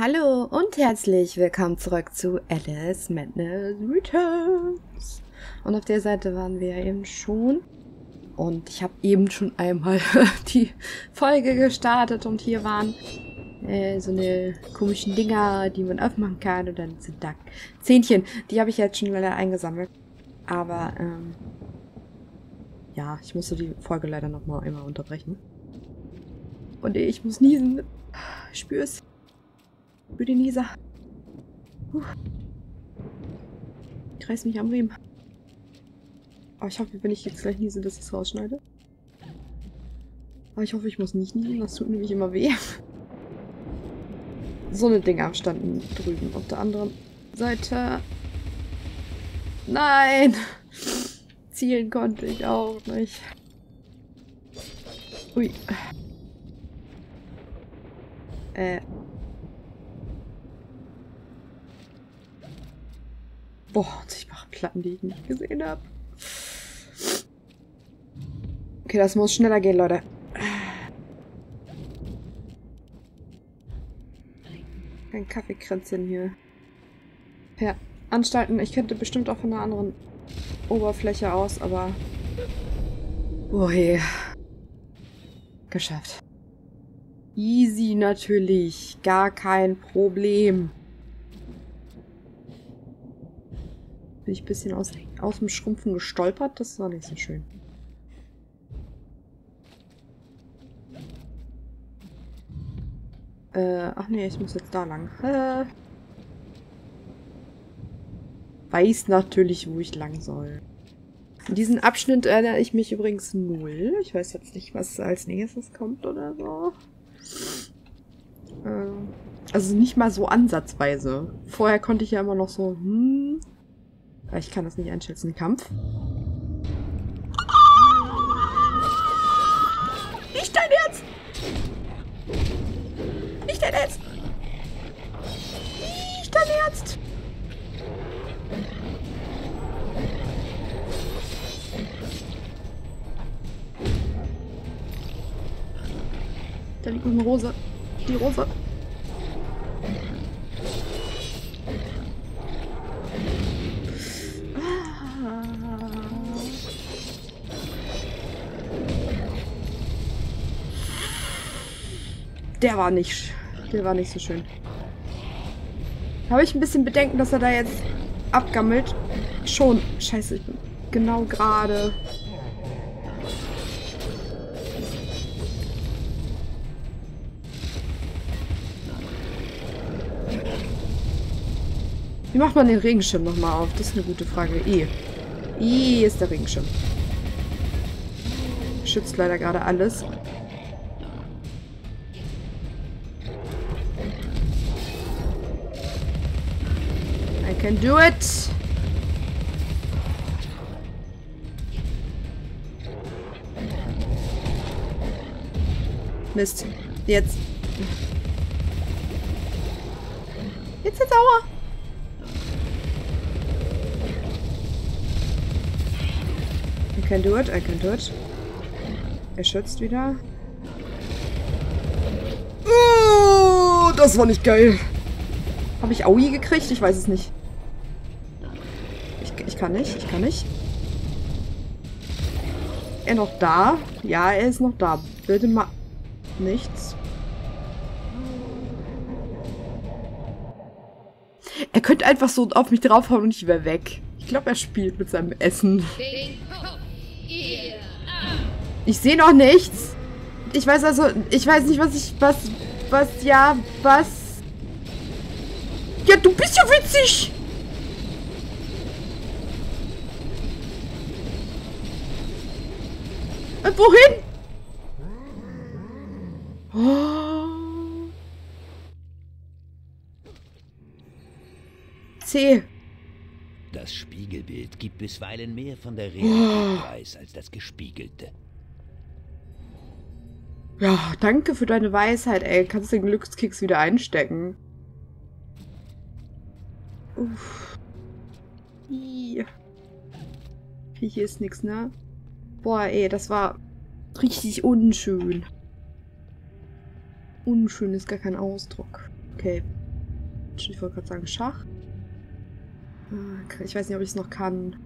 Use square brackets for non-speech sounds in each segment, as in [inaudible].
Hallo und herzlich willkommen zurück zu Alice Madness Returns. Und auf der Seite waren wir eben schon. Und ich habe eben schon einmal [laughs] die Folge gestartet und hier waren äh, so eine komischen Dinger, die man aufmachen kann und dann sind da Zähnchen. Die habe ich jetzt schon leider eingesammelt. Aber ähm, ja, ich musste die Folge leider nochmal einmal unterbrechen. Und ich muss niesen. Ich spür's. Für die. Puh. Ich reiß mich am Riemen. Aber ich hoffe, wenn ich jetzt gleich niese, dass ich es rausschneide. Aber ich hoffe, ich muss nicht niesen. Das tut nämlich immer weh. So eine Dinger standen drüben auf der anderen Seite. Nein! Zielen konnte ich auch nicht. Ui. Äh. Boah, Platten, die ich nicht gesehen habe. Okay, das muss schneller gehen, Leute. Kein Kaffeekränzchen hier. Per Anstalten, ich könnte bestimmt auch von einer anderen Oberfläche aus, aber... Oh je. Geschafft. Easy natürlich. Gar kein Problem. Bin ich ein bisschen aus, aus dem Schrumpfen gestolpert? Das war nicht so schön. Äh, ach nee, ich muss jetzt da lang. Äh, weiß natürlich, wo ich lang soll. In diesen Abschnitt erinnere ich mich übrigens null. Ich weiß jetzt nicht, was als nächstes kommt oder so. Äh, also nicht mal so ansatzweise. Vorher konnte ich ja immer noch so, hm. Ich kann das nicht einschätzen. Kampf. Nicht dein Ernst! Nicht dein Ernst! Nicht dein Ernst! Da liegt noch eine Rose. Die Rose. Der war nicht, der war nicht so schön. Habe ich ein bisschen Bedenken, dass er da jetzt abgammelt. Schon. Scheiße, ich bin genau gerade. Wie macht man den Regenschirm nochmal auf? Das ist eine gute Frage. E. E ist der Regenschirm. Schützt leider gerade alles. Can do it. Mist. Jetzt. Jetzt ist sauer. I can do it, I can do it. Er schützt wieder. Oh, das war nicht geil. Habe ich Aui gekriegt? Ich weiß es nicht. Ich, kann nicht, ich kann nicht. Er noch da? Ja, er ist noch da. Bitte mal nichts. Er könnte einfach so auf mich draufhauen und ich wäre weg. Ich glaube, er spielt mit seinem Essen. Ich sehe noch nichts. Ich weiß also, ich weiß nicht, was ich, was, was, ja, was. Ja, du bist ja witzig. Und wohin? Oh. C. Das Spiegelbild gibt bisweilen mehr von der Realität preis als das Gespiegelte. Ja, danke für deine Weisheit, ey. Kannst den Glückskeks wieder einstecken. Uff. Hier ist nichts, ne? Boah, ey, das war richtig unschön. Unschön ist gar kein Ausdruck. Okay. Ich wollte gerade sagen Schach. Ah, ich weiß nicht, ob ich es noch kann.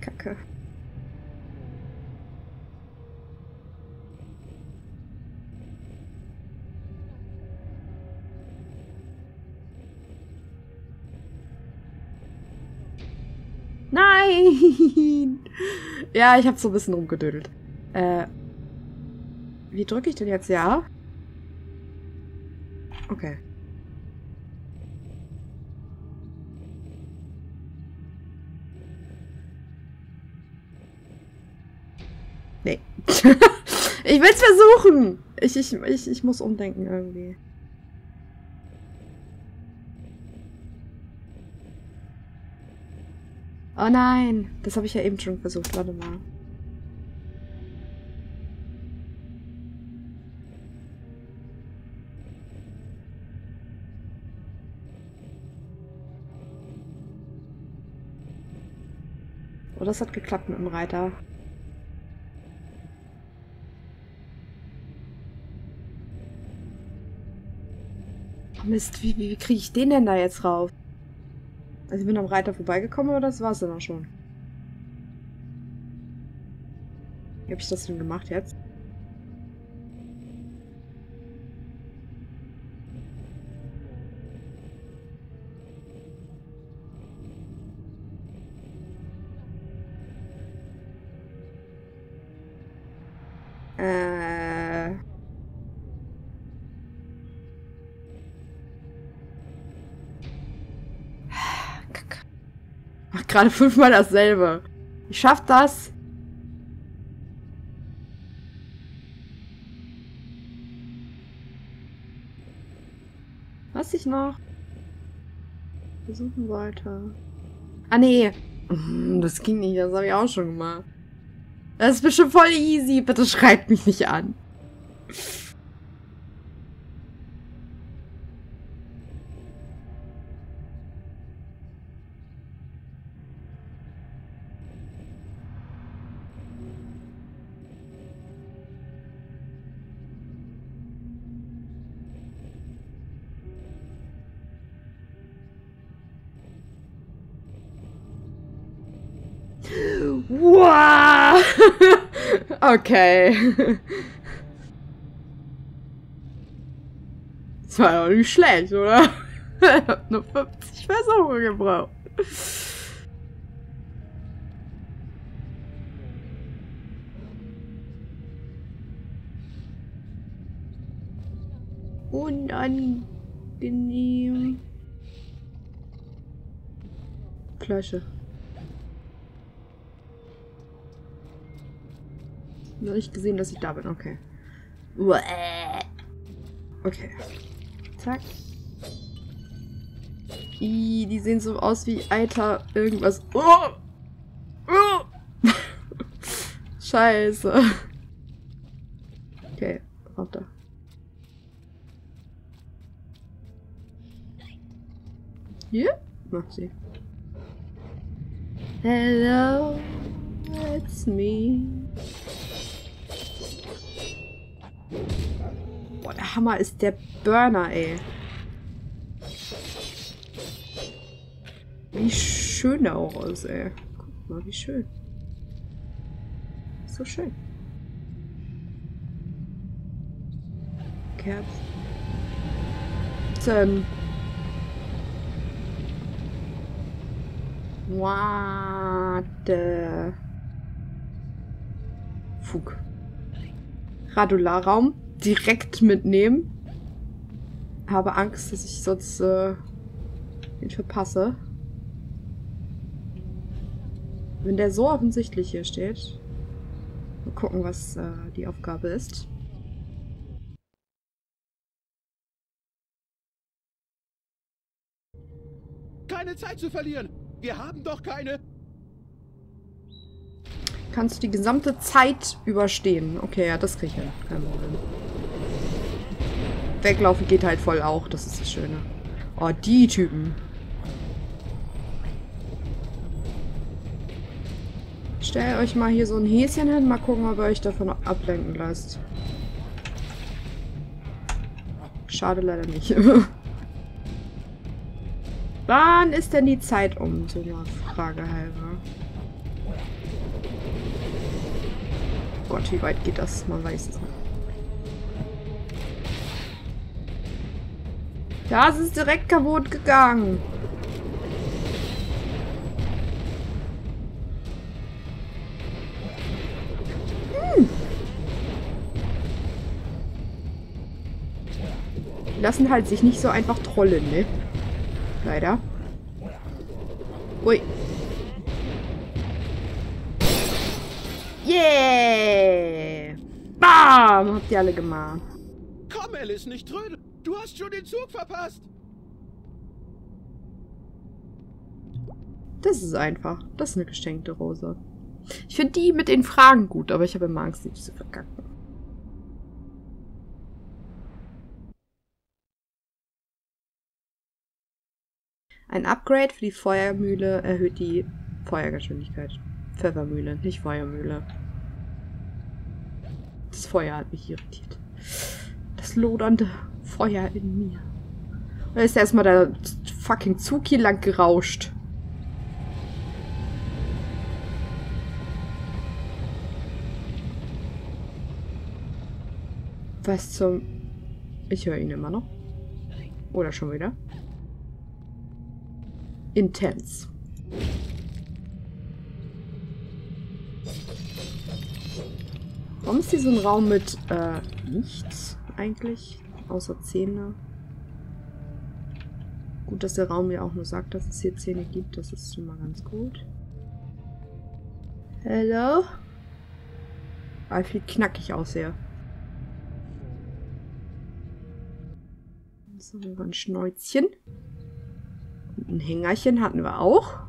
Kacke. Nein! [laughs] Ja, ich habe so ein bisschen rumgedödelt. Äh, wie drücke ich denn jetzt ja? Okay. Nee. [laughs] ich will's versuchen. Ich, ich, ich, ich muss umdenken irgendwie. Oh nein, das habe ich ja eben schon versucht. Warte mal. Oh, das hat geklappt mit dem Reiter. Mist, wie, wie, wie kriege ich den denn da jetzt rauf? Also ich bin am Reiter vorbeigekommen, aber das war's dann auch schon. Wie habe ich das denn gemacht jetzt? Gerade fünfmal dasselbe. Ich schaff das. Was ich noch versuchen wollte. Ah, nee. [laughs] Das ging nicht, das habe ich auch schon gemacht. Das ist bestimmt voll easy. Bitte schreibt mich nicht an. Okay. Das war doch nicht schlecht, oder? ich hab nur 50 Versuche gebraucht. Unangenehm. Flasche. Noch nicht gesehen, dass ich da bin. Okay. Okay. Zack. Ih, die sehen so aus wie Alter irgendwas. Oh! Oh! [laughs] Scheiße. Okay, runter. Hier? Mach sie. Hello, it's me. Boah, der Hammer ist der Burner, ey. Wie schön der auch ist, ey. Guck mal, wie schön. So schön. Kerzen. Warte. Fug. Radularraum direkt mitnehmen. Habe Angst, dass ich sonst äh, ihn verpasse. Wenn der so offensichtlich hier steht. Mal gucken, was äh, die Aufgabe ist. Keine Zeit zu verlieren! Wir haben doch keine kannst du die gesamte Zeit überstehen. Okay, ja, das kriege ich hin. Kein Problem. Weglaufen geht halt voll auch. Das ist das Schöne. Oh, die Typen. Stellt euch mal hier so ein Häschen hin. Mal gucken, ob ihr euch davon ablenken lasst. Schade leider nicht. [laughs] Wann ist denn die Zeit um? So eine Frage halber. Gott, wie weit geht das? Man weiß es nicht. Das ist direkt kaputt gegangen. Hm. Lassen halt sich nicht so einfach trollen, ne? Leider. Ui. Yeah! Bam! Habt ihr alle gemacht. Komm, Alice, nicht trödeln. Du hast schon den Zug verpasst. Das ist einfach. Das ist eine geschenkte Rose. Ich finde die mit den Fragen gut, aber ich habe immer Angst, die zu verkacken. Ein Upgrade für die Feuermühle erhöht die Feuergeschwindigkeit. Pfeffermühle, nicht Feuermühle. Das Feuer hat mich irritiert. Das lodernde Feuer in mir. Da ist erstmal der fucking Zug hier lang gerauscht. Was zum... Ich höre ihn immer noch. Oder schon wieder. Intens. Warum ist hier so ein Raum mit äh, nichts eigentlich? Außer Zähne. Gut, dass der Raum mir auch nur sagt, dass es hier Zähne gibt. Das ist schon mal ganz gut. Hello? Weil viel knackig aussehe. So, ein Schnäuzchen. Und ein Hängerchen hatten wir auch.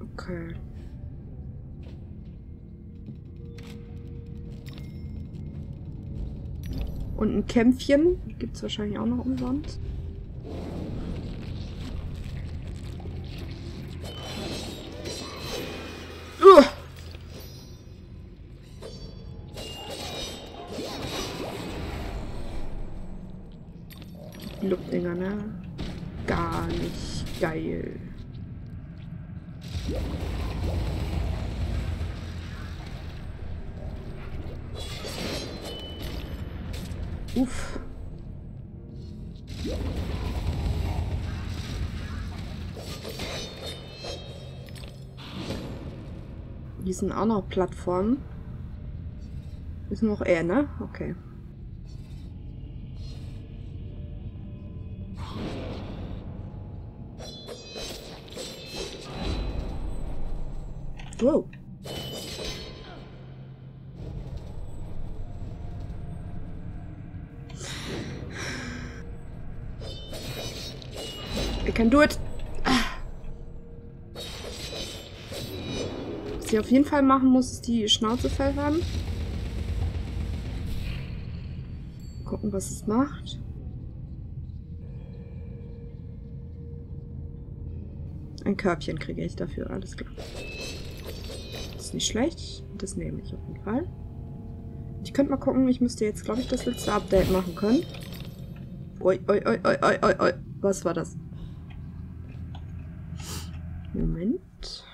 Okay. Und ein Kämpfchen. Gibt es wahrscheinlich auch noch umsonst. Uh. Luftdinger, ne? Gar nicht geil. Uff. Hier sind auch noch Plattformen. Ist noch er, ne? Okay. I can do it. Was ich auf jeden Fall machen muss, ist die Schnauze pfeffern. Gucken, was es macht. Ein Körbchen kriege ich dafür, alles klar. Das ist nicht schlecht. Das nehme ich auf jeden Fall. Ich könnte mal gucken, ich müsste jetzt, glaube ich, das letzte Update machen können. Ui, ui, ui, ui, ui, ui, ui. Was war das? Moment.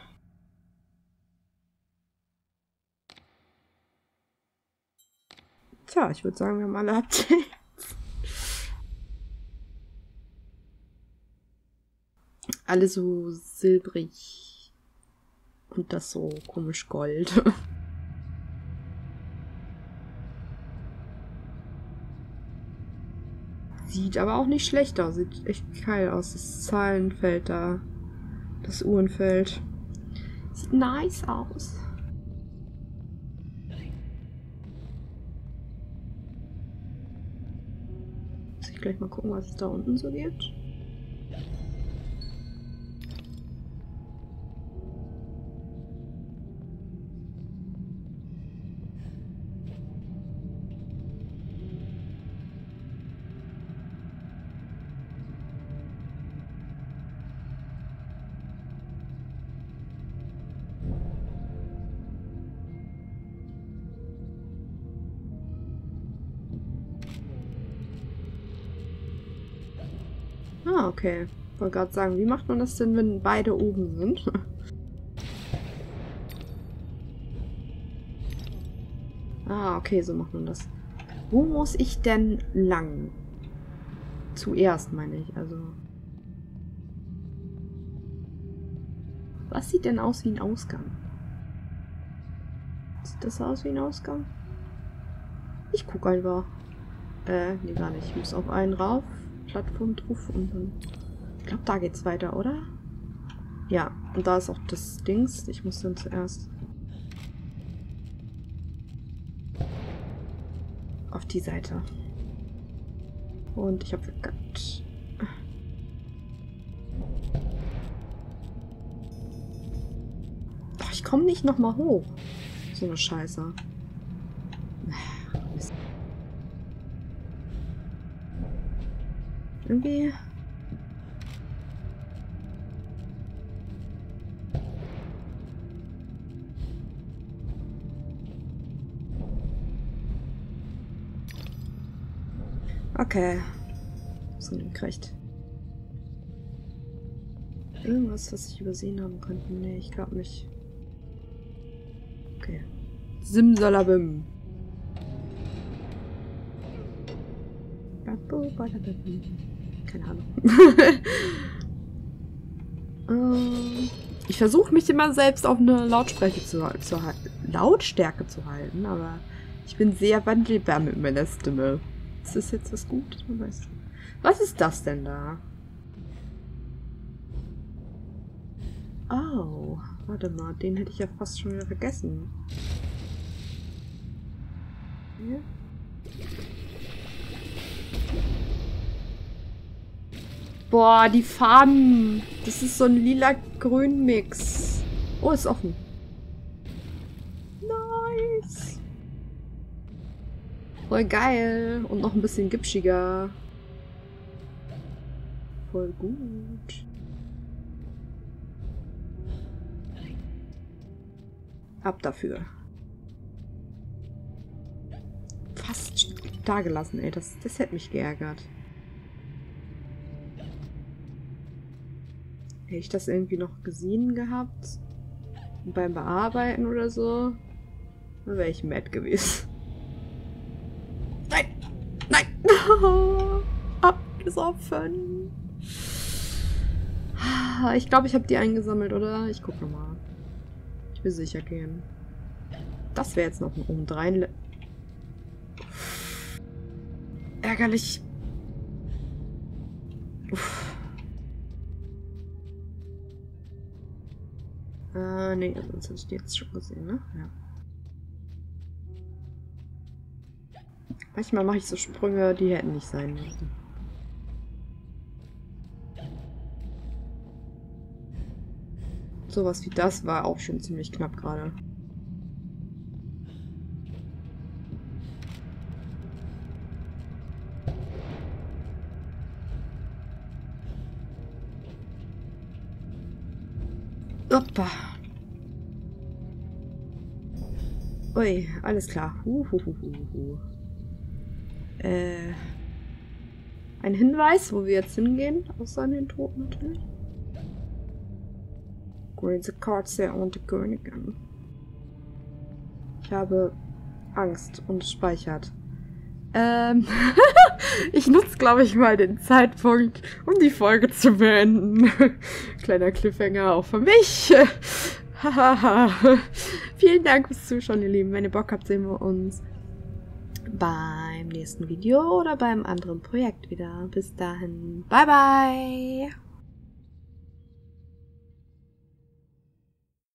Tja, ich würde sagen, wir haben alle [laughs] Updates. Alle so silbrig. Und das so komisch Gold. [laughs] Sieht aber auch nicht schlecht aus. Sieht echt geil aus. Das Zahlenfeld da. Das Uhrenfeld. Sieht nice aus. Muss ich gleich mal gucken, was es da unten so gibt. Okay. Ich wollte gerade sagen, wie macht man das denn, wenn beide oben sind? [laughs] ah, okay, so macht man das. Wo muss ich denn lang? Zuerst, meine ich, also... Was sieht denn aus wie ein Ausgang? Sieht das aus wie ein Ausgang? Ich gucke einfach. Äh, nee, gar nicht. Ich muss auf einen rauf, Plattform drauf und dann... Ich glaube, da geht's weiter, oder? Ja, und da ist auch das Dings. Ich muss dann zuerst... Auf die Seite. Und ich habe verkackt. ich komme nicht nochmal hoch. So eine Scheiße. Irgendwie... Okay. So gekriegt. Irgendwas, was ich übersehen haben könnte. Nee, ich glaube nicht. Okay. Simsalabim. Keine Ahnung. [laughs] Ähm, ich versuche mich immer selbst auf eine Lautspreche zu, zu Lautstärke zu halten, aber ich bin sehr wandelbar mit meiner Stimme. Ist das jetzt was gut? Was ist das denn da? Oh, warte mal, den hätte ich ja fast schon wieder vergessen. Hier? Boah, die Farben. Das ist so ein lila-grün-Mix. Oh, ist offen. Nice. Voll geil. Und noch ein bisschen gipschiger. Voll gut. Ab dafür. Fast da gelassen, ey. Das, das hätte mich geärgert. Hätte ich das irgendwie noch gesehen gehabt? Beim Bearbeiten oder so? Dann wäre ich mad gewesen. Nein! Nein! [laughs] Abgesoffen! Ich glaube, ich habe die eingesammelt, oder? Ich gucke nochmal. Ich will sicher gehen. Das wäre jetzt noch ein Umdrehen. Ärgerlich. Nee, sonst hätte ich die jetzt schon gesehen, ne? Ja. Manchmal mache ich so Sprünge, die hätten nicht sein müssen. Sowas wie das war auch schon ziemlich knapp gerade. Oppa. Ui, alles klar. Uhuhuhu. Äh, ein Hinweis, wo wir jetzt hingehen, außer an den Tod natürlich. Cards there und the Königin. Ich habe Angst und speichert. Ähm, [laughs] ich nutze, glaube ich, mal den Zeitpunkt, um die Folge zu beenden. [laughs] Kleiner Cliffhanger auch für mich. [laughs] Vielen Dank fürs Zuschauen, ihr Lieben. Wenn ihr Bock habt, sehen wir uns beim nächsten Video oder beim anderen Projekt wieder. Bis dahin. Bye, bye.